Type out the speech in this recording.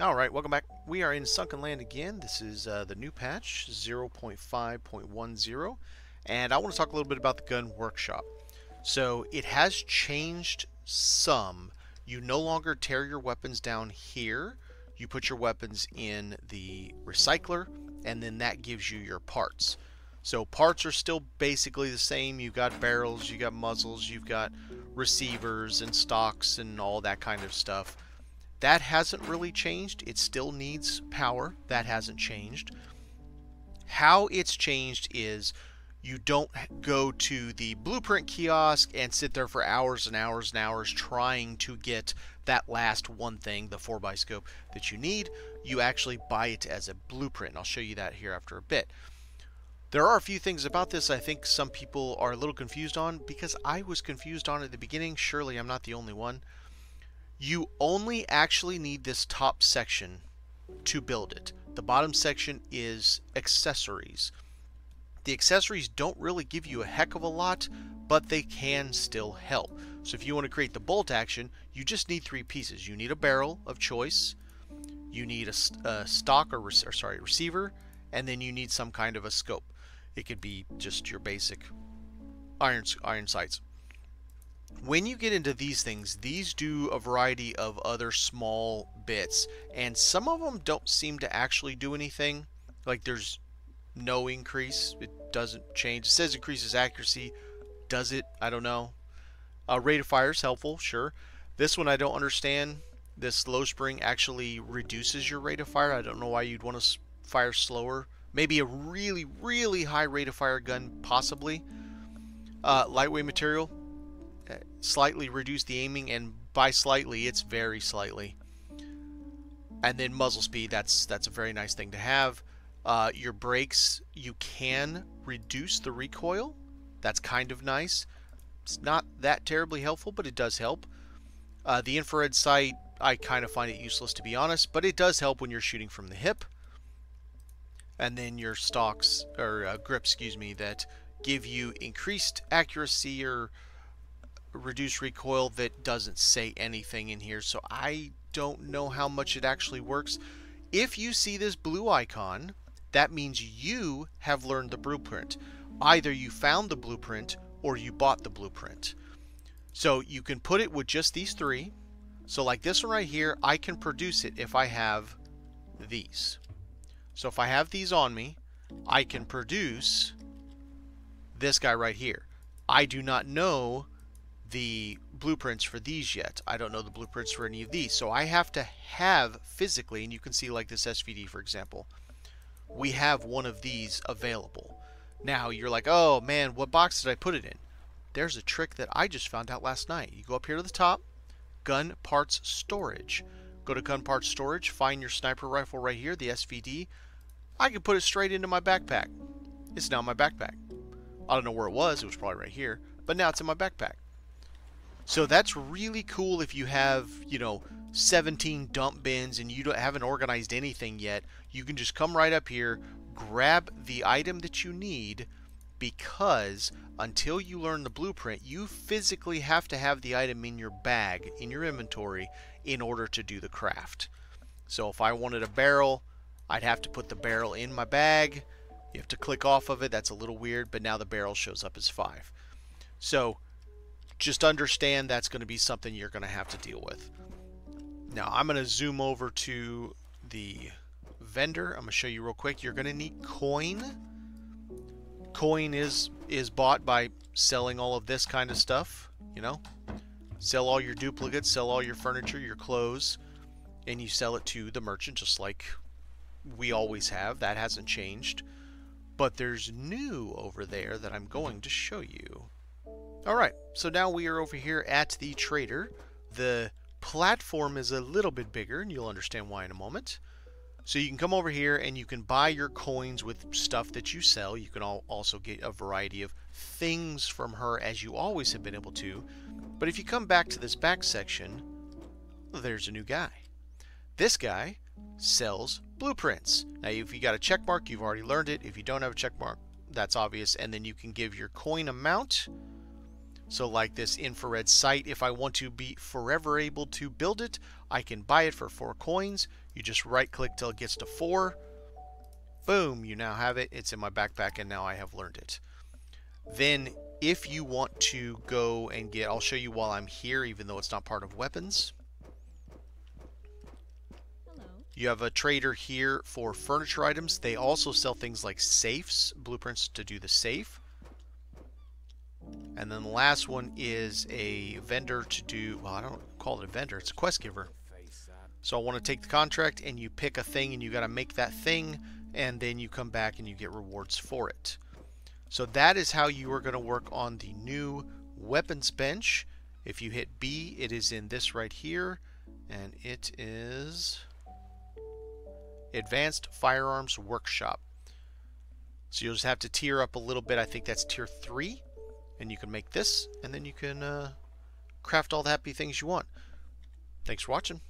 Alright, welcome back. We are in Sunkenland again. This is uh, the new patch, 0.5.10. And I want to talk a little bit about the gun workshop. So, it has changed some. You no longer tear your weapons down here. You put your weapons in the recycler, and then that gives you your parts. So parts are still basically the same. You've got barrels, you've got muzzles, you've got receivers and stocks and all that kind of stuff. That hasn't really changed. It still needs power. That hasn't changed. How it's changed is you don't go to the blueprint kiosk and sit there for hours and hours and hours trying to get that last one thing, the 4x scope that you need. You actually buy it as a blueprint. I'll show you that here after a bit. There are a few things about this I think some people are a little confused on because I was confused on at the beginning. Surely I'm not the only one you only actually need this top section to build it. The bottom section is accessories. The accessories don't really give you a heck of a lot, but they can still help. So if you want to create the bolt action, you just need three pieces. You need a barrel of choice, you need a, a stock or, or sorry receiver, and then you need some kind of a scope. It could be just your basic iron iron sights when you get into these things, these do a variety of other small bits, and some of them don't seem to actually do anything. Like there's no increase, it doesn't change. It says increases accuracy. Does it? I don't know. Uh, rate of fire is helpful, sure. This one I don't understand. This low spring actually reduces your rate of fire. I don't know why you'd want to fire slower. Maybe a really, really high rate of fire gun, possibly. Uh, lightweight material, slightly reduce the aiming, and by slightly, it's very slightly. And then muzzle speed, that's that's a very nice thing to have. Uh, your brakes, you can reduce the recoil. That's kind of nice. It's not that terribly helpful, but it does help. Uh, the infrared sight, I kind of find it useless to be honest, but it does help when you're shooting from the hip. And then your stocks, or uh, grip, excuse me, that give you increased accuracy or reduce recoil that doesn't say anything in here, so I don't know how much it actually works. If you see this blue icon, that means you have learned the blueprint. Either you found the blueprint or you bought the blueprint. So you can put it with just these three. So like this one right here, I can produce it if I have these. So if I have these on me, I can produce this guy right here. I do not know the blueprints for these yet. I don't know the blueprints for any of these. So I have to have physically, and you can see like this SVD for example, we have one of these available. Now you're like, oh man, what box did I put it in? There's a trick that I just found out last night. You go up here to the top, gun parts storage. Go to gun parts storage, find your sniper rifle right here, the SVD. I can put it straight into my backpack. It's now in my backpack. I don't know where it was, it was probably right here, but now it's in my backpack. So that's really cool if you have, you know, 17 dump bins and you don't, haven't organized anything yet. You can just come right up here, grab the item that you need because until you learn the blueprint, you physically have to have the item in your bag, in your inventory, in order to do the craft. So if I wanted a barrel, I'd have to put the barrel in my bag. You have to click off of it. That's a little weird, but now the barrel shows up as 5. So just understand that's going to be something you're going to have to deal with. Now I'm going to zoom over to the vendor. I'm going to show you real quick. You're going to need coin. Coin is is bought by selling all of this kind of stuff, you know. Sell all your duplicates, sell all your furniture, your clothes, and you sell it to the merchant just like we always have. That hasn't changed. But there's new over there that I'm going to show you. Alright, so now we are over here at the trader. The platform is a little bit bigger, and you'll understand why in a moment. So you can come over here and you can buy your coins with stuff that you sell. You can also get a variety of things from her as you always have been able to. But if you come back to this back section, there's a new guy. This guy sells blueprints. Now if you got a check mark, you've already learned it. If you don't have a check mark, that's obvious. And then you can give your coin amount So like this infrared sight, if I want to be forever able to build it, I can buy it for four coins. You just right click till it gets to four. Boom, you now have it. It's in my backpack and now I have learned it. Then if you want to go and get, I'll show you while I'm here, even though it's not part of weapons. Hello. You have a trader here for furniture items. They also sell things like safes, blueprints to do the safe. And then the last one is a vendor to do, well, I don't call it a vendor, it's a quest giver. So I want to take the contract and you pick a thing and you got to make that thing and then you come back and you get rewards for it. So that is how you are going to work on the new weapons bench. If you hit B, it is in this right here and it is Advanced Firearms Workshop. So you'll just have to tier up a little bit. I think that's tier 3 and you can make this, and then you can uh, craft all the happy things you want. Thanks for watching.